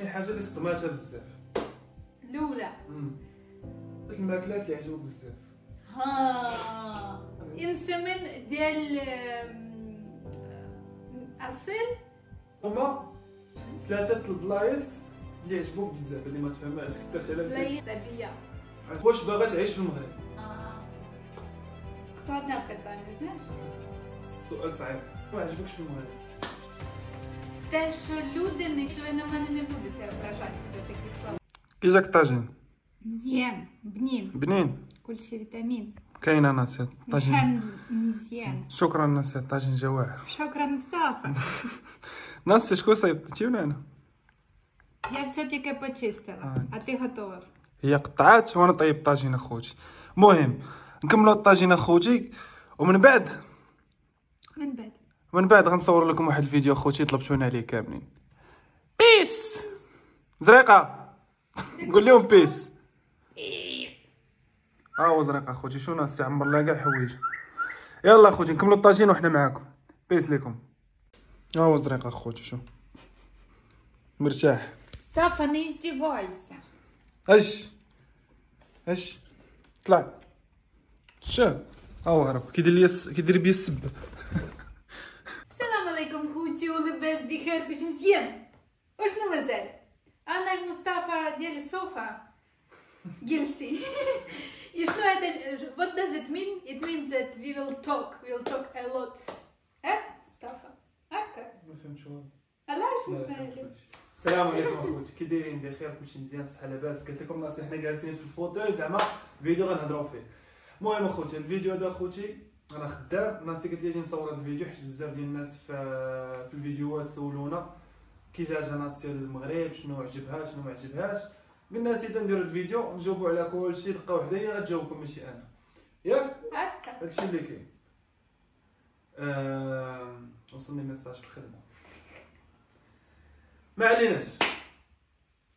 شي حاجة اللي صدماتها بزاف. الأولى. ديك الماكلة اللي عجبوك بزاف. ها. إيه. يمسمن ديال آه، عسل هما ثلاثة البلايص اللي عجبوك بزاف اللي ما تفهمهاش كثر على بلايص الطبيه واش باغا تعيش في المغرب؟ آه. تقعد نبقى ما سؤال صعيب. ما عجبكش في المغرب؟ Те, що люди не що ви на мене не будете ображатися за такі слова. كي جاك طاجين مزيان بنين بنين كل شيء فيتامين كاين ناس طاجين كان مزيان شكرا ناس طاجين جواع شكرا مصطفى ناس شكون صيبتي ولا انا Я все тільки почистила, а ти готова. هي قطعات وانا طيب طاجين اخوتي المهم نكملوا الطاجين اخوتي ومن بعد من بعد ومن بعد غنصور لكم واحد الفيديو اخوتي طلبتونا عليه كاملين. بيس زريقة! قول لهم peace ها هو زريقة اخوتي شنو سي عمر؟ لا كاع حوايج يلا اخوتي نكملوا الطاجين وحنا معاكم. peace ليكم ها هو زريقة اخوتي شو؟ مرتاح. ça va nice the voice اش اش طلع. شو؟ ها هو هرب. كيدير لي كيدير بيا السب. ولباس بخير باش مزيان وشنو مازال أنا مصطفى ديال السوفا جلسي شنو هذا what does it mean? It means that we will talk. We will talk a lot. ها مصطفى هكا ما فهمتش والو علاش ما فهمتش السلام عليكم اخوتي كي دايرين بخير كلشي مزيان صحه لاباس قلت لكم ناس حنا جالسين في ال fauteuil زعما فيديو غنهضروا فيه المهم اخوتي الفيديو هذا اخوتي أنا خدام. ناسي قلت لي أجي نصور هذا الفيديو حيت بزاف ديال الناس في في الفيديوهات سولونا. كي جاتها ناس ديال المغرب شنو عجبها شنو ما عجبهاش. قلنا سيدي نديرو الفيديو نجاوبوا على كل شيء دقه وحده هي غتجاوبكم ماشي أنا. ياك؟ هكا. هادشي اللي كاين. آم، وصلني ميساج في الخدمة. ما عليناش.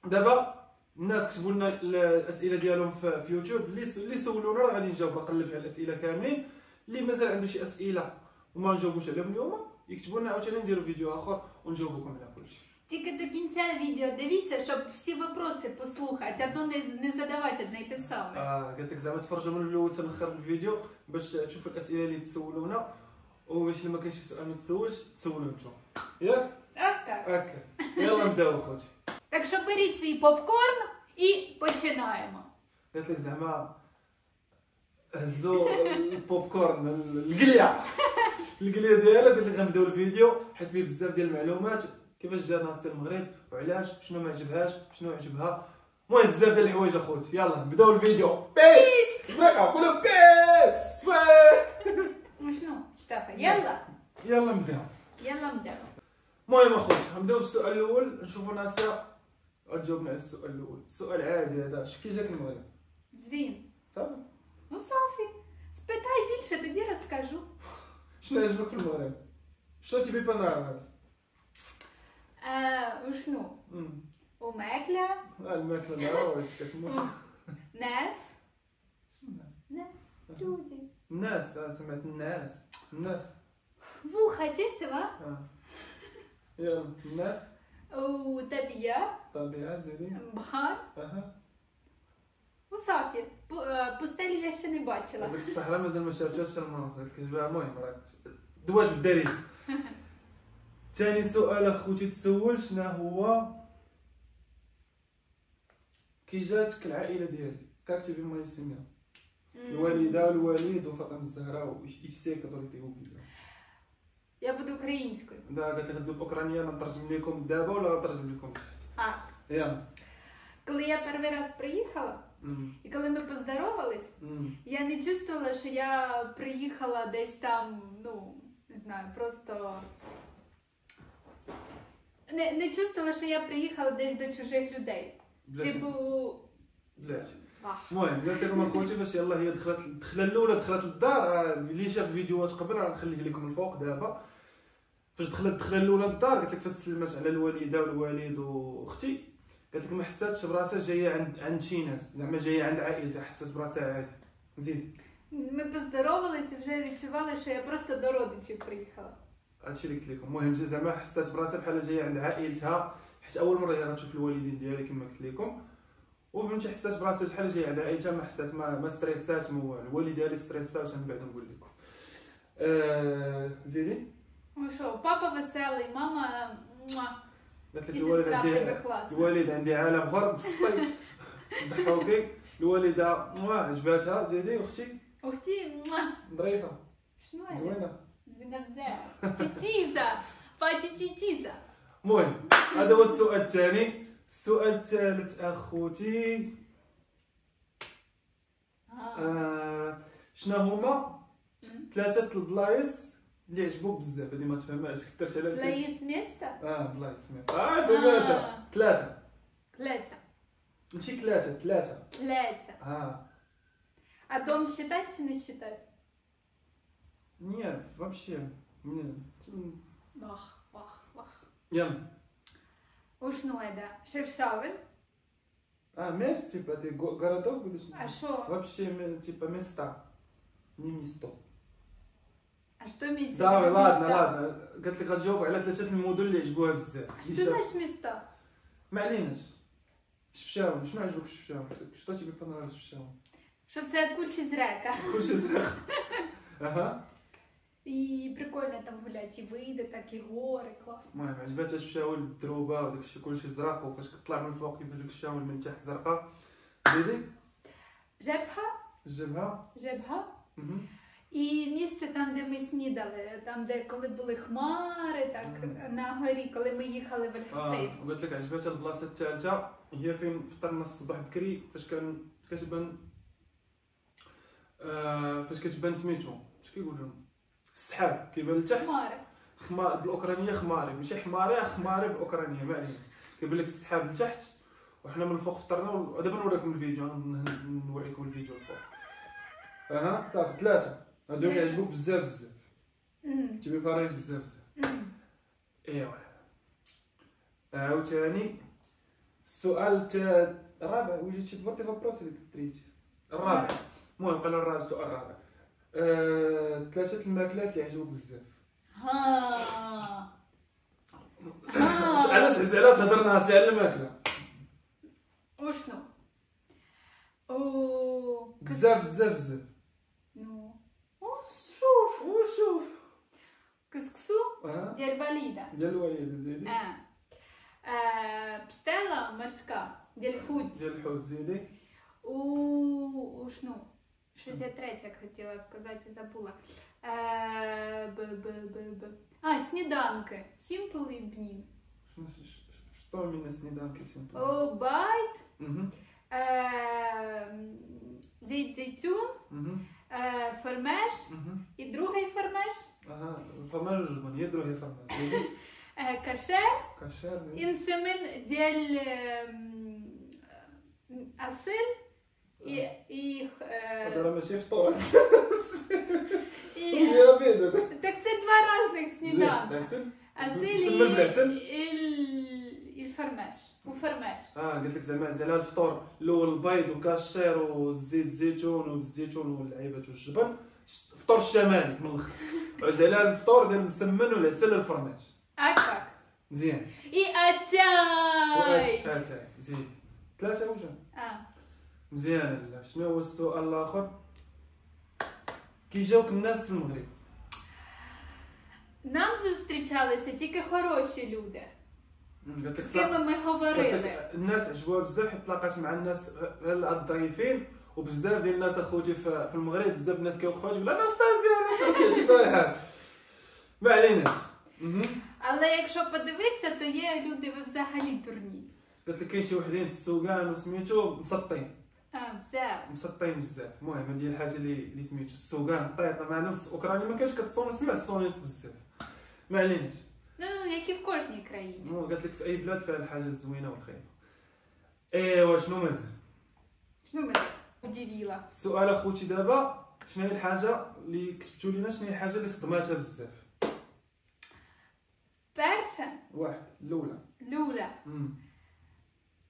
دابا الناس كتبوا لنا ال- الأسئلة ديالهم في, يوتيوب. اللي اللي سولونا راه غادي نجاوب. نقلب على الأسئلة كاملين. اللي مازال عنده شي اسئله وما نجاوبوش عليهم اليوم يكتبوا لنا عاوتاني نديرو فيديو اخر ونجاوبكم على كلشي Тільки до кінця відео дивіться, щоб всі вопроси послухати, а то не, не задавати одне й те саме. اه قلت لك زعما تفرجوا من الاول حتى الاخر الفيديو باش تشوفوا الاسئله اللي تسولونا وباش لما كاين شي سؤال ما تسولش تسولوا نتوما ياك Ага. هكا يلا نبداو اخوتي Так що беріть свій попкорн і починаємо. قالت لك زعما هزوا البوب كورن القليه القليه ديالها قلت لك غنبداو الفيديو حيت فيه بزاف ديال المعلومات. كيفاش جا ناس المغرب؟ وعلاش؟ شنو ما عجبهاش؟ شنو عجبها؟ المهم بزاف ديال الحوايج اخوت. يلا نبداو الفيديو. بيس زنقه قولوا بيس وشنو صافي يلا. يلا نبداو. يلا نبداو. المهم اخوت نبداو بالسؤال الأول نشوفوا ناس غتجاوبنا على السؤال الأول. سؤال عادي هذا شكي جاك المغرب؟ زين. صافي. Ну, Софі, спитай більше, тоді розкажу. Що я ж випробував? Що тобі понравилось? Е, Ушну. Mm. Умекля. Умекля нравилочка, чому? Нес. Нес. Люди. Нес, а саме нес. Нес. Вуха чистила? Я нес. У табія. Табія, зелень. Бар. Ага. у Софі. Пу- е, Пустелі я ще не бачила. هذيك الصحراء مازال ما شافتهاش المناطق الكذبة المهم راك دواش بالدارين ثاني سؤال اخوتي تسول شنو هو كي جاتك العائلة ديالك كاكتبي ما يسميها الوالدة والوالد وفاطمة الزهراء وايش سيكتور يديروا بيها Я буду українською. دا قالت لك ندوي الاوكرانيه نترجم لكم دابا ولا نترجم لكم تحت А, يلا коли я перший раз приїхала, أمم، і коли ми поздоровались, أمم. Я не чувствувала, що я приїхала десь там, ну, не знаю, просто. Не, не чувствувала, що я приїхала десь до чужих людей. بلاتي Типу. بلاتي اه. المهم قالت لكم اخوتي باش يلا هي دخلت الدخله الاولى دخلت للدار آه، اللي شاف فيديوهات قبل راه نخليه لكم الفوق دابا فاش دخلت الدخله الاولى للدار قالت لك فاش سلمت على الوالده والوالد واختي قالت لك ما حساتش براسها جايه عند عند شي ناس زعما جايه عند عائلتها حسات براسها عادي زيد Ми поздоровалися і вже відчували, що я просто до родичів приїхала. هادشي اللي قلت لكم المهم زعما حسات براسها بحال جايه عند عائلتها حيت اول مره هي غتشوف الوالدين ديالي كما قلت لكم وفهمتي حسات براسي شحال جاي على ايتام ما حسات ما, ما ستريسات ما والو الوالد ديالي ستريسات من بعد نقول لكم آه زيدي Ну що, папа веселий, мама муа, قالت لك الوالد عندي الوالد عندي عالم غرب طيب. السطي ضحوكي. الوالدة مواه عجباتها. زيدي أختي. أختي ظريفة. شنو هي؟ زوينة. زوينه بزاف. تيتيزا فاتي تيتيزا المهم هذا هو السؤال الثاني. السؤال الثالث أخوتي. آه. آه شنو هما؟ ثلاثة البلايص. اللي عجبوك بزاف هذه ما تفهمهاش كثرت على Плеїс міста? اه بلايص سمعت اه فهمتها آه. ثلاثه Клеця. ماشي ثلاثه ثلاثه Клеця. اه А дом считать чи не считать? нет вообще нет Вах, вах, вах. يلا Ушнуеда. Шершавель. а мест типа ты го- городов будешь А що? вообще ме- типа места не место А що имеется в داوي виду ладно места? ладно قالت لك غتجاوب على ثلاثه المدن اللي عجبوها بزاف А Что значит места? ما عليناش شفشاون شنو عجبك في شفشاون что тебе понравилось в شفشاون Що все кульші з река. كلشي زرق اها І прикольно там гуляти, і види, так і гори, класно. المهم عجباتها شفشاون الدروبه وداك الشيء كلشي زرق وفاش كطلع من الفوق كيبان لك الشاون من تحت زرقاء زيدي Жебха, الجبهه Жебга. مهم. І місце там, де ми снідали, там, де коли були хмари, так Мгм. на горі, коли ми їхали в Альхасейд. اه وقلت لك عجباتها البلاصه الثالثه هي فين فطرنا الصباح بكري فاش كان كتبان آه فاش كتبان سميتو اش كيقولوا السحاب كيبان لتحت Хмари. خمار بالاوكرانيه خماري ماشي حماري خماري بالاوكرانيه ما علينا كيبان لك السحاب لتحت وحنا من الفوق فطرنا ودابا نوريكم الفيديو ن- نوريكم الفيديو الفوق اها صافي ثلاثه هادو كيعجبو بزاف بزاف تيبريباري بزاف بزاف ايوا عاوتاني السؤال الرابع وجدت شي دي فابروس اللي تريت الرابع المهم قالوا الرابع السؤال الرابع ثلاثة الماكلات اللي عجبوك بزاف ها علاش علاش هضرنا على الماكله وشنو بزاف بزاف بزاف شوف وشوف كسكسو اه ديال فاليدا. ديال الوالدة زيدي اه. آه، بستيلا مرسكا ديال الحوت. ديال الحوت زيدي У ушну. Щось я третє хотіла сказати і забула. Е, б, б, б, б. А, сніданки. Сімпл і бнін. شنو что именно сніданки симпл О, байт. Мгм, Е, зейт зейтюн. фермеж Мгм. і другий фермеж, Ага, фермеж жбан, є другий фермеж. е, кашер, інсемин діаль ем, і, і, е, і- так це два різних сніданки. Асиль і, الفرماش وفرماش اه قلت لك زعما زعما الفطور الاول البيض وكاشير والزيت الزيتون والزيتون والعيبات والجبن ش- فطور الشمالي من الاخر زعما الفطور ديال المسمن والعسل الفرماج اكاك مزيان اي اتاي وآت- اتاي زيد ثلاثة وجه اه مزيان لا شنو هو السؤال الاخر كي جاوك الناس في المغرب Нам зустрічалися тільки хороші люди, مم، قلت لك з ким ми قلت говорили. لك الناس عجبوها بزاف حيت تلاقات مع الناس هاد الظريفين وبزاف ديال الناس اخوتي في في المغرب بزاف الناس كيوقفوا يقول اناستازيا اناستازيا كيعجبها ما عليناش مهم. Але якщо подивитися, то є люди ви взагалі дурні. قلت لك كاين شي وحدين في السوقان وسميتو مسطين А, بزاف. مسطين بزاف المهم هادي هي الحاجه اللي اللي سميتو السوقان طيطه مع نفس اوكرانيا ما كاينش كتصون نسمع الصونيت بزاف ما عليناش لا لا هي كيف كرايين يوكرين قالت لك في اي بلاد فيها الحاجة الزوينه والخايبه ايوا شنو مازال شنو مازال وديريلا السؤال اخوتي دابا شنو هي الحاجة اللي كتبتوا لينا شنو هي الحاجة اللي صدماتها بزاف برشا واحد الاولى الاولى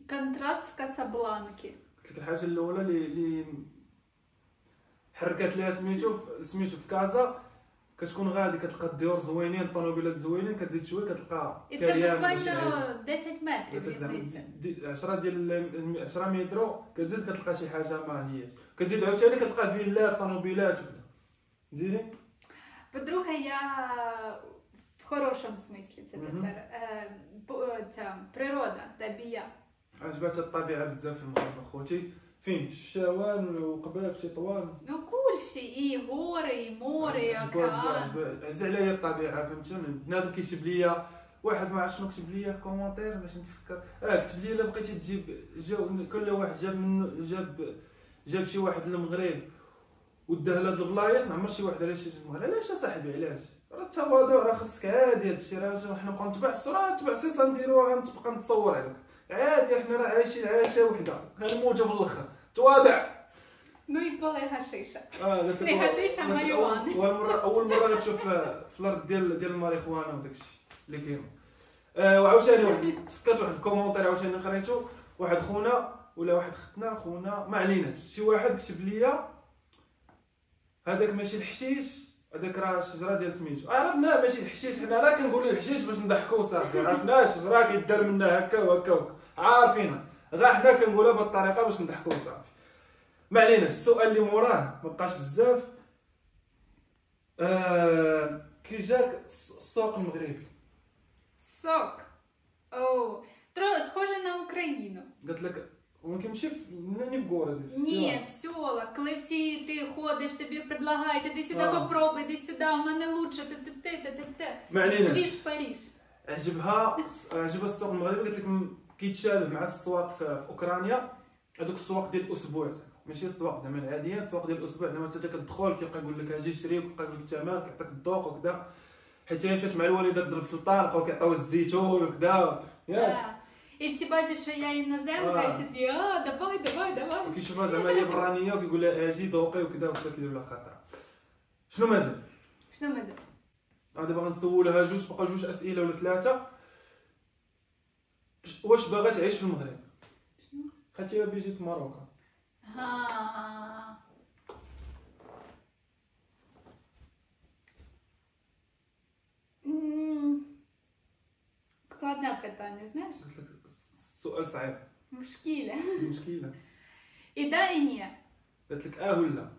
كونتراست في كاسابلانكي قلت لك الحاجة الاولى اللي اللي حركات ليها سميتو سميتو في كازا كتكون غادي كتلقى الديور زوينين الطوموبيلات زوينين كتزيد شويه كتلقى І це كاريان ماشي عيب. буквально 10 метрів قلت لك زعما різниця. دي- 10 ديال الم- 10 مترو كتزيد كتلقى شي حاجه ما هياش كتزيد عاوتاني كتلقى فيلات طوموبيلات وكذا زيدي По-друге, я в хорошому смислі це Мгм. тепер. Е, бо- ця природа та бія. عجباتها الطبيعه بزاف في المغرب اخوتي فين؟ في الشوان ولا قبال في تطوان وكل شيء اي هوري موري هكا عز عليا الطبيعة فهمتوني بنادم كيكتب ليا واحد ما عرف شنو كتب ليا كومونتير باش نتفكر. آه كتب ليا إلا بقيتي تجيب جاو كل واحد جاب منه جاب جاب شي واحد للمغرب وداه لهاد البلايص نعمر شي واحد على شي المغرب. علاش اصاحبي علاش؟ راه التواضع راه خصك عادي هادشي راه حنا بقاو نتبع الصورة نتبع سيسا نديرو غنبقى نتصور عليك عادي حنا راه عايشين عايشه وحدة غنموتو في الأخر. تواضع نو بالا هشيشة. آه لا الهشيشه ماريوانا اول مره أول مرة غتشوف آه، في الأرض ديال ديال الماريخوانا وداك الشيء اللي كاين. آه، وعاوتاني واحد فكرت واحد ال commentaire عاوتاني قريته. واحد خونا ولا واحد ختنا خونا ما عليناش شي واحد كتب ليا هذاك ماشي الحشيش هذاك راه الشجره ديال سميتو. عرفنا ماشي الحشيش حنا راه كنقولوا الحشيش باش نضحكوا صافي. عرفنا الشجره كيدار منها هكا وهكا وهكا. عارفينها. غير حنا كنقولها بهذه الطريقة باش نضحكوا صافي. ما عليناش السؤال اللي موراه ما بقاش بزاف آه كي جاك الس- السوق المغربي Сок. О, тро, схоже на Україну. قالت лек он كيمشي في не в городе в Ні, селах. в села. Коли всі ти ходиш, тобі предлагають, іди сюди, А. попробуй, іди сюди, у мене лучше, ти ти ти ти ти ти. ما عليناش Двіж Паріж. عجبها عجبها السوق المغربي قالت لك م- كيتشابه مع السواق في, في اوكرانيا هذوك السواق ديال الاسبوع زعما ماشي السواق زعما العادية السواق ديال الأسبوع زعما حتى كتدخل كيبقى يقول لك أجي شري وكيبقى يقول لك الثمن كيعطيك الذوق وكذا حيت هي مشات مع الوالدة ضرب في بقاو كيعطيو الزيتون وكذا ياك. آه. اي في باجي شوية نزال وكيتسد لي آه دابا دابا دابا. وكيشوفها زعما هي برانية وكيقول لها أجي ذوقي وكذا وكذا كيدير لها خطره شنو مازال؟ شنو مازال؟ آه، دابا غنسولها جوج بقى جوج أسئلة ولا ثلاثة. واش باغا تعيش في المغرب؟ شنو؟ خاطر بيجي ماروكا. Ага. М, Складне питання, знаєш? قلت لك السؤال صعيب Мушкіля. مشكله І да, і ні. قلت لك اه ولا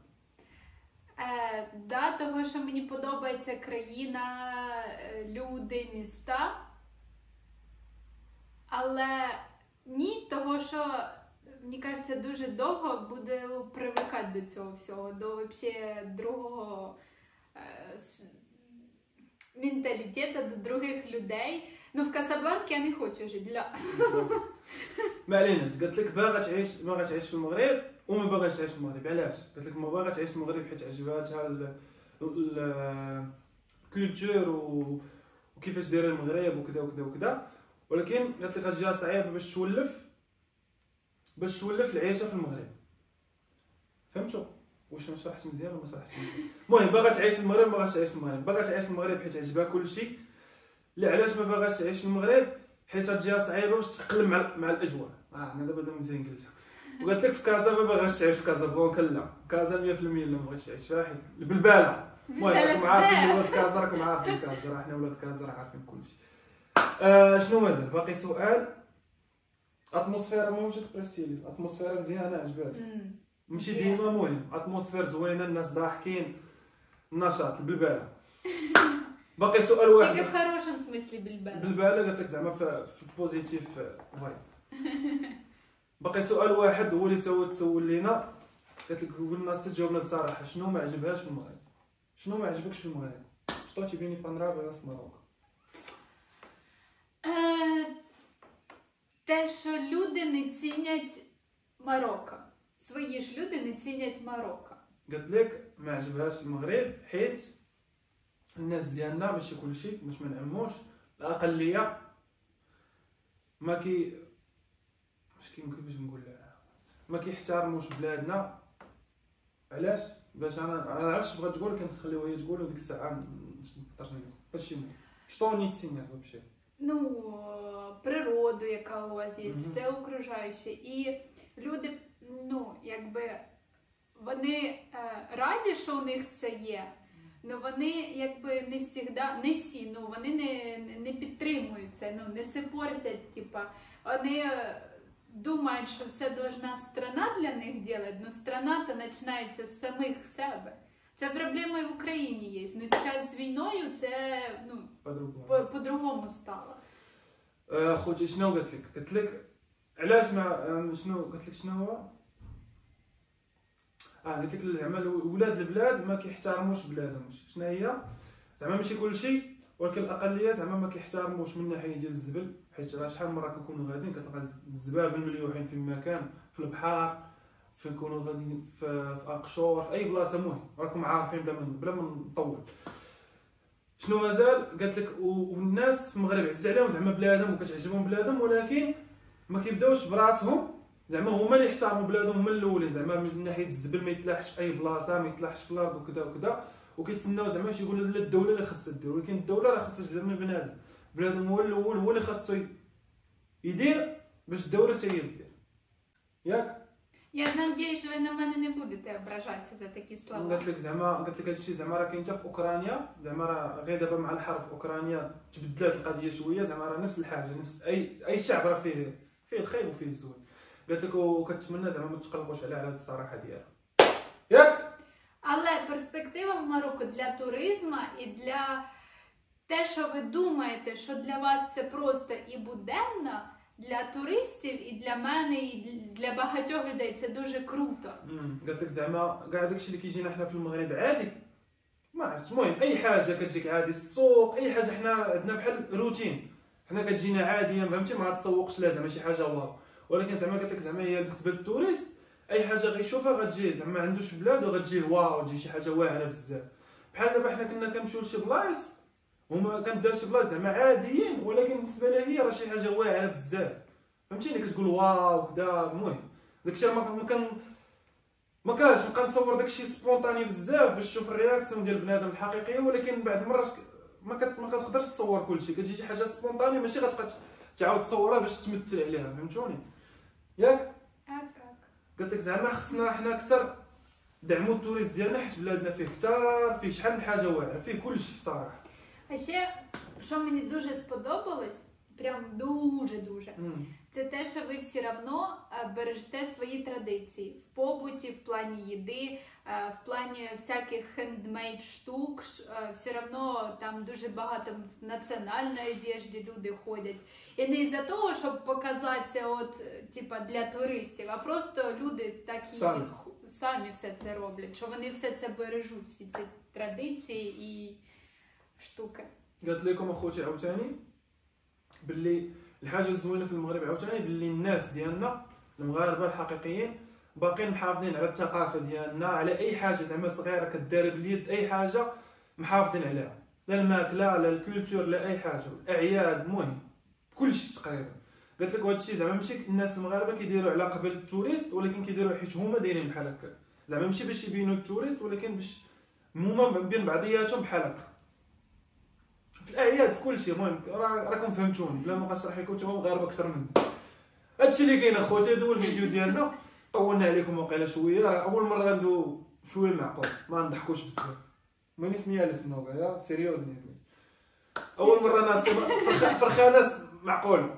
Е, да, того, що мені подобається країна, е, люди, міста. Але ні, того, що мені кажеться, дуже довго буде привикати до цього всього, до вообще другого е, с- менталітету, до других людей. Ну, в Касабланці я не хочу жити. Ля. ما عليناش قالت لك باغا تعيش باغا تعيش في المغرب وما باغاش تعيش في المغرب علاش قالت لك ما باغا تعيش في المغرب حيت عجباتها ال- ال- الكولتور و- وكيفاش داير المغرب وكذا وكذا وكذا ولكن قالت لك غتجيها صعيبه باش تولف باش تولف العيشة في المغرب. فهمتوا؟ واش أنا شرحت مزيان ولا ما شرحتش مزيان. المهم باغا تعيش في المغرب ما تعيش في المغرب. باغا تعيش في المغرب حيت عجبها كلشي. لا علاش ما باغاش تعيش في المغرب؟ حيت غتجيها صعيبة باش تقلب مع مع الأجواء. آه أنا دابا دابا مزيان قلتها وقالت لك في كازا ما باغاش تعيش في كازابلانكا لا. كازا 100% لا ما بغيتش تعيش. فيها حيت البلباله المهم راكم عارفين ولاد كازا راكم عارفين كازا. راه حنا ولاد كازا راه عارفين كلشي. آه شنو مازال؟ باقي سؤال. اتموسفير ما واش تبريسيلي اتموسفير مزيانه عجباتي ماشي ديما مهم اتموسفير زوينه الناس ضاحكين النشاط البلباله باقي سؤال واحد كيف الخير واش مسميت لي بالبال قالت لك زعما في, في البوزيتيف باقي سؤال واحد هو اللي سوى تسول لينا قالت لك قلنا الست جاوبنا بصراحه شنو ما عجبهاش في المغرب شنو ما عجبكش في المغرب شنو تيبيني با نراب راس مروك те, що люди не цінять Марокко. Свої ж люди не цінять Марокко. قالت لك ما عجبهاش المغرب حيت الناس ديالنا ماشي كلشي باش ما نعموش الاقليه ما كي اش كي كيفاش نقول لها ما كيحترموش بلادنا علاش باش انا انا عرفتش بغات تقول كنت تخليو هي تقول وديك الساعه نقدر نقول هادشي що не цінять вообще Ну, е, природу, яка у вас є, Мгм. все окружаюче. І люди, ну, якби вони е, раді, що у них це є, Ну вони якби не всігда, не всі, ну вони не, не підтримують це, ну не сепортять, типа вони е, думають, що все должна страна для них делать, но страна то починається з самих себе. Це проблема і в Україні є. Ну зараз з війною це ну المستعار خوتي شنو قلت لك قلت لك علاش ما شنو قلت لك شنو هو آه قلت لك زعما ولاد البلاد ما كيحترموش بلادهم شنو هي زعما ماشي كلشي ولكن الاقليه زعما ما كيحترموش من ناحيه ديال الزبل حيت راه شحال مره كنكونوا غاديين كتلقى الزباب مليوحين في مكان في البحر في غاديين في اقشور في اي بلاصه المهم راكم عارفين بلا ما بلا ما نطول شنو مازال قالت لك والناس في المغرب عز عليهم زعما بلادهم وكتعجبهم بلادهم ولكن ما كيبداوش براسهم. زعما هما اللي يحترموا بلادهم من الأول زعما من ناحية الزبل ما يتلاحش في أي بلاصة ما يتلاحش في الأرض وكذا وكذا. وكيتسناو زعما شي يقولوا لا الدولة اللي خاصها دير ولكن الدولة راه خاصها تبدا من بنادم. بنادم هو الأول هو اللي خاصو يدير باش الدولة حتى هي دير. ياك؟ Я надіюсь, що ви на мене не будете ображатися за такі слова. قالت لك زعما قالت لك هادشي زعما راه كاين حتى في اوكرانيا زعما راه غير دابا مع الحرب في اوكرانيا تبدلات القضيه شويه زعما راه نفس الحاجه نفس اي اي شعب راه فيه فيه الخير وفيه الزوين قالت لك وكتمنى زعما ما تقلقوش عليها على هاد الصراحه ديالها ياك Але перспектива в Марокко для туризму і для те, що ви думаєте, що для вас це просто і буденно, для туристів, і для мене, і для багатьох людей це дуже круто. مم. قالت لك زعما كاع داكشي اللي كيجينا حنا في المغرب عادي ما عرفتش المهم اي حاجه كتجيك عادي السوق اي حاجه حنا عندنا بحال روتين حنا كتجينا عاديه فهمتي ما غتسوقش لا زعما شي حاجه واو ولكن زعما قالت لك زعما هي بالنسبه للتوريست اي حاجه غيشوفها غتجي زعما عنده شي بلاد وغتجيه واو تجي شي حاجه واعره بزاف بحال دابا حنا كنا كنمشيو لشي بلايص هما كندار شي بلايص زعما عاديين ولكن بالنسبة لها هي راه شي حاجة واعرة بزاف. فهمتيني؟ كتقول wow كذا المهم. داكشي ما كان ما كرهتش نبقى نصور داكشي spontané بزاف باش تشوف ال réaction ديال بنادم الحقيقية ولكن بعض المرات ما كت... ما كتقدرش تصور كلشي. كتجي شي حاجة spontané ماشي غتبقى تعاود تصورها باش تمثل عليها. فهمتوني؟ ياك؟ قلت لك زعما خصنا حنا أكثر دعموا التوريست ديالنا حيت بلادنا فيه كثار فيه شحال من حاجة واعرة فيه كلشي صراحة. А ще, що мені дуже сподобалось, прям дуже-дуже, مم. це те, що ви все одно е, бережете свої традиції в побуті, в плані їди, е, в плані всяких хендмейд штук. е, Все одно там дуже багато в національній одежді люди ходять. І не із-за того, щоб показатися от, типа, для туристів, а просто люди такі Самі. самі все це роблять, що вони все це бережуть, всі ці традиції і شتوكه قالت لكم أخوتي عاوتاني باللي الحاجة الزوينة في المغرب عاوتاني باللي الناس ديالنا المغاربة الحقيقيين باقيين محافظين على الثقافة ديالنا على أي حاجة زعما صغيرة كدار باليد أي حاجة محافظين عليها. لا الماكلة لا ال culture لا أي حاجة. الأعياد المهم كلشي تقريبا. قلت لك هادشي زعما ماشي الناس المغاربة كيديروا على قبل ال touriste ولكن كيديروا حيت هما دايرين بحال هكا. زعما ماشي باش يبينوا ال touriste ولكن باش هما بين بعضياتهم بحال هكا. في الأعياد في كل شيء. المهم راكم فهمتوني. بلا ما نشرح لكم نتوما مغاربه أكثر مني. هادشي اللي كاين أخوتي هذا هو الفيديو ديالنا. طولنا عليكم وقيله شوية. أول مرة غندو شوية معقول ما نضحكوش بزاف. ماني سميه على سمنا وكاع سيريوز نيبوي أول مرة أنا فرخانة فرخانه معقول.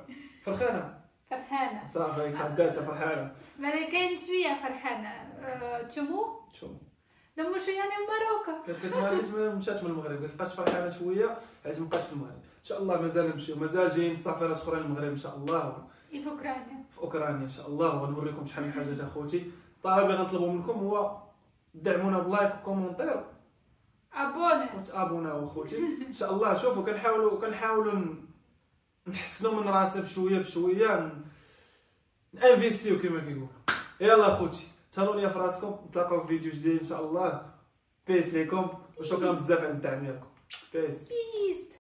فرخانة. فرحانة. صافي قداتها فرحانة. ما كاين شوية فرحانة. أه، تشمو تشمو لما شو يعني مروكه كنت ما مشات من المغرب قلت لقاش فرحانه شوية حيت ما بقاش في المغرب ان شاء الله مازال نمشيو مازال جايين سفرات أخرى للمغرب ان شاء الله في اوكرانيا في اوكرانيا ان شاء الله ونوريكم شحال من حاجات اخوتي الطلب اللي غنطلبوا منكم هو دعمونا ب like و commentaire ابونا وتابونا اخوتي ان شاء الله شوفوا كنحاولوا كنحاولوا نحسنوا من راسي بشويه بشويه نانفيستيو كما كيقولوا يلا اخوتي تهلاو ليا في راسكم نتلاقاو في فيديو جديد إن شاء الله. peace ليكم وشكرا بزاف على دعمكم peace